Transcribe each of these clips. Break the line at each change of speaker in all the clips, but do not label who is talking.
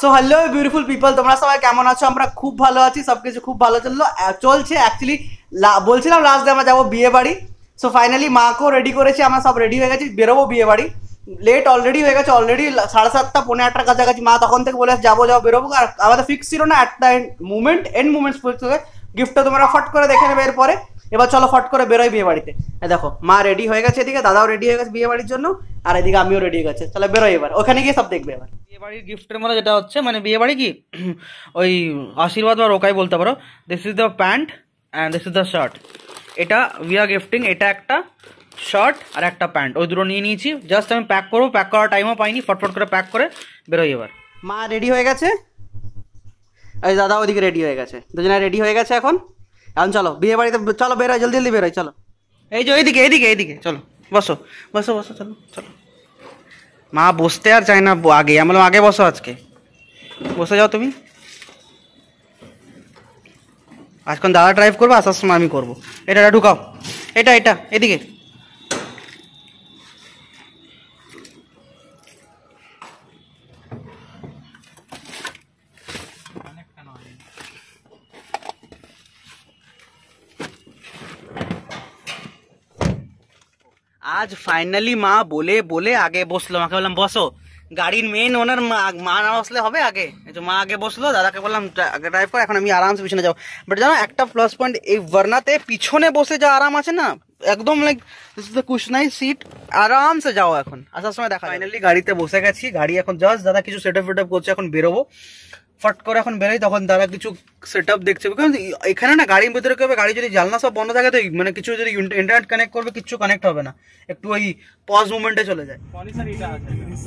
So hello beautiful people তোমরা সবাই কেমন আছো? আমরা খুব ভালো আছি সব কিছু খুব ভালো চলল। চলছে অ্যাকচুয়ালি বলছিলাম লাস্ট আমরা যাব বিয়ে বাড়ি। সো ফাইনালি মাকেও রেডি করেছি, আমরা সব রেডি হয়ে গেছি, বেরোবো বিয়ে বাড়ি। লেট অলরেডি হয়ে গেছে অলরেডি সাড়ে সাতটা, পৌনে আটটার কাছাকাছি। মা তখন থেকে বলে, যাব যাব, বেরোবো। আর আমাদের ফিক্স ছিল না at the moment and moments গিফটটা তোমরা ফট করে দেখে নেবে এরপরে। এবার চলো ফট করে বেরোই বিয়ে বাড়িতে। দেখো মা রেডি হয়ে গেছে এদিকে দাদাও রেডি হয়ে গেছে বিয়ে বাড়ির জন্য আর এদিকে আমিও রেডি হয়ে গেছে। চলো বেরোই এবার ওখানে গিয়ে সব দেখবে এবার।
বিয়ে বাড়ির গিফটের মধ্যে যেটা হচ্ছে মানে বিয়ে বাড়ি কি? ওই আশীর্বাদ বা রোকাই বলতে পারো। This is the pant and this is the shirt এটা উই আর গিফটিং এটা একটা শার্ট আর একটা প্যান্ট ওই দুটো নিয়ে নিয়েছি। জাস্ট আমি প্যাক করব প্যাক করার টাইমও পাইনি ফটফট করে প্যাক করে বেরোই এবার।
মা রেডি হয়ে গেছে? এই দাদা ওদিকে রেডি হয়ে গেছে। দুজনে রেডি হয়ে গেছে এখন? এখন চলো, বিয়ে বাড়িতে চলো বেরোয় জলদি জলদি বেরোয় চলো।
এই যে এইদিকে এইদিকে এইদিকে, চলো, বসো বসো বসো, চলো চলো। মা বসতে আর চায় না আগে, আমি বললাম, আগে বসো আজকে। বসে যাও তুমি। আজকাল দাদা ড্রাইভ করব, আসার সময় আমি করব। এটা এটা, ঢুকাও। এটা এটা, এদিকে। আজ ফাইনালি মা বলে বলে আগে বসল। মাকে বললাম, বসো। গাড়ির মেন ওনার মা না বসলে হবে আগে? মা আগে বসল, দাদাকে বললাম আগে ড্রাইভ কর, এখন আমি আরামসে পিছনে যাব। বাট জানো, একটা প্লাস পয়েন্ট এই ভার্নাতে পিছনে বসে যা আরাম আছে না, একদম লাইক কুশনাই সিট আরামসে যাও এখন। আসার সময় দেখা ফাইনালি গাড়িতে বসে গেছি, গাড়ি এখন জাস্ট দাদা কিছু সেট আপ করছে, এখন বেরোবো। ফট করে এখন বেরোয় তখন তারা কিছু সেট আপ দেখছে। কারণ এখানে না গাড়ির ভিতরে কেউ গাড়ি যদি জানলা সব বন্ধ থাকে তো মানে কিছু যদি ইন্টারনেট কানেক্ট করবে কিছু কানেক্ট হবে না। একটু ওই পজ মুভমেন্টে চলে যায়।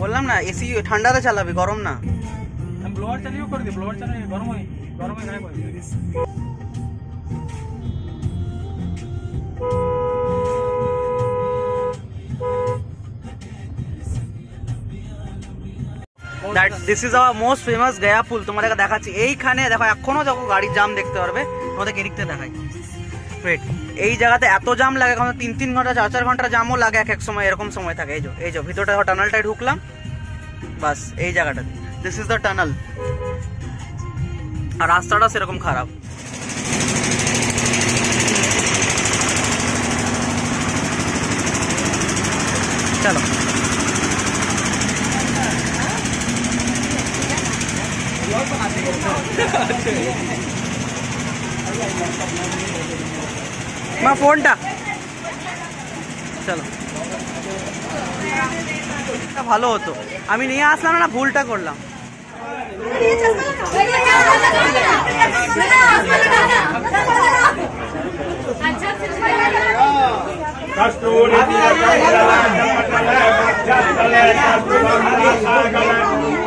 বললাম না এসি ঠান্ডাতে চালাবে গরম না।
ব্লোয়ার চালিয়েও করে দিই ব্লোয়ার চালিয়ে গরম হয় গরম হয়
that this is our most famous Gaya pool তোমাদেরকে দেখাচ্ছি। এইখানে দেখো, এখনও দেখো গাড়ির জাম দেখতে পারবে। তোমাদেরকে এদিকতে দেখাই। ওয়েট এই জায়গাতে এত জাম লাগে এখন তিন তিন ঘণ্টা, চার চার ঘণ্টা জামও লাগে এক এক সময়, এরকম সময় থাকে। এই যে এই যে, ভিতরটা টানেলটায় ঢুকলাম। বাস, এই জায়গাটাতে। দিস ইজ দ্য টানেল আর রাস্তাটা সেরকম খারাপ। চলো। মা ফোনটা। চলো। ভালো হতো। আমি নিয়ে আসলাম না ভুলটা করলাম।
কষ্টুরি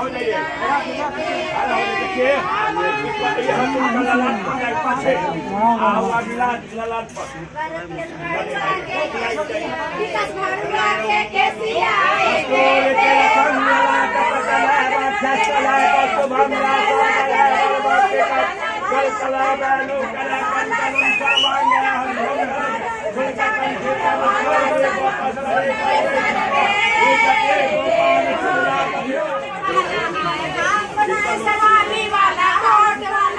हो जाइए खड़ा हो जाइए ये हम ललाट पर लाइट पास है आवाज़ ललाट ललाट पर विकास भरुआ के कैसी आए के तेरे संग ललाट पर ललाट जस ललाट तो भंग ललाट ललाट के कल कला बालू कला कंदन सामान हम लोग का कंठे का वापस करे
वाला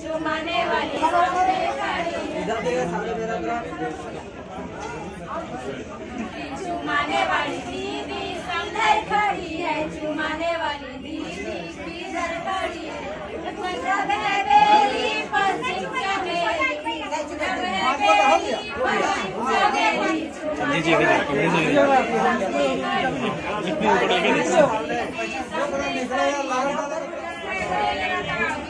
चुमाने वाली चुमाने वाली दीदी किधर खड़ी है चुमाने वाली दीदी किधर खड़ी है। पंजाब है बेली पश्चिम चमेली पंजाब है बेली पश्चिम चमेली
हरे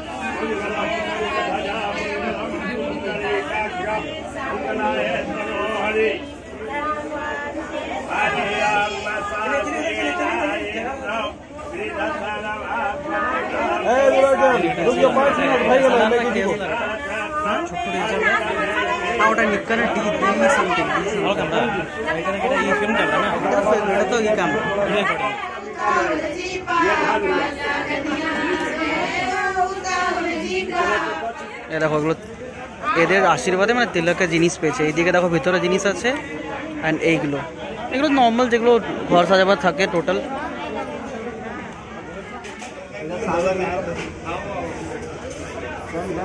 ওটা নিকানে ডি ডি সামথিং এটা তো ই কাম এ দেখো এগুলো এদের আশীর্বাদে মানে তিলকের জিনিস পেয়েছে। এইদিকে দেখো ভিতরে জিনিস আছে অ্যান্ড এইগুলো। এগুলো নর্মাল যেগুলো ঘর সাজাবার থাকে টোটাল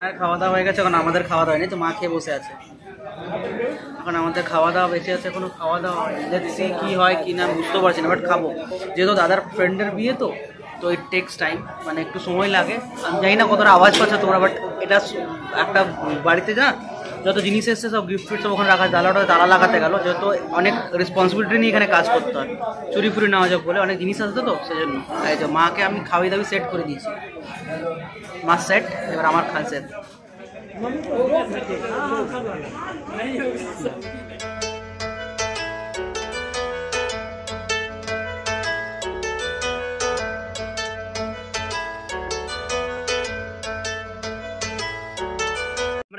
মায়ের খাওয়া দাওয়া হয়ে গেছে, এখন আমাদের খাওয়া দাওয়া হয়নি, তো মা খেয়ে বসে আছে। এখন আমাদের খাওয়া দাওয়া বেঁচে আছে কোনো খাওয়া দাওয়া দেখছি কি হয় কি না বুঝতে পারছি না বাট খাব। যেহেতু দাদার ফ্রেন্ডের বিয়ে তো তো ইট টেক্স টাইম মানে একটু সময় লাগে। আমি জানি না কতটা আওয়াজ পাচ্ছ তোমরা বাট এটা একটা বাড়িতে যা যত জিনিস এসছে, সব গিফট ফিফট সব ওখানে রাখা তালাটা তালা লাগাতে গেল যেহেতু অনেক রেসপন্সিবিলিটি নিয়ে এখানে কাজ করতে হয়। চুরি ফুরি নেওয়া যাক বলে অনেক জিনিস আসতো তো সেই জন্য তাই তো মাকে আমি খাওয়াই দাবি সেট করে দিয়েছি। মা সেট এবার আমার খাল সেট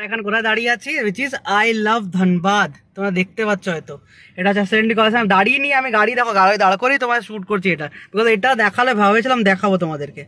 এখন কোথায় দাঁড়িয়ে আছি? Which is I love Dhanbad তোমরা দেখতে পাচ্ছ হয়তো। এটা হচ্ছে সেভেন্টি কলেজ দাঁড়িয়ে নিয়ে আমি গাড়ি দেখো গাড়ি দাঁড় করেই তোমার শ্যুট করছি এটা। বিকজ এটা দেখালে ভাবেছিলাম দেখাবো তোমাদেরকে।